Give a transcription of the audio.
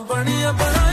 ਬਣੀਆਂ ਬਣਾ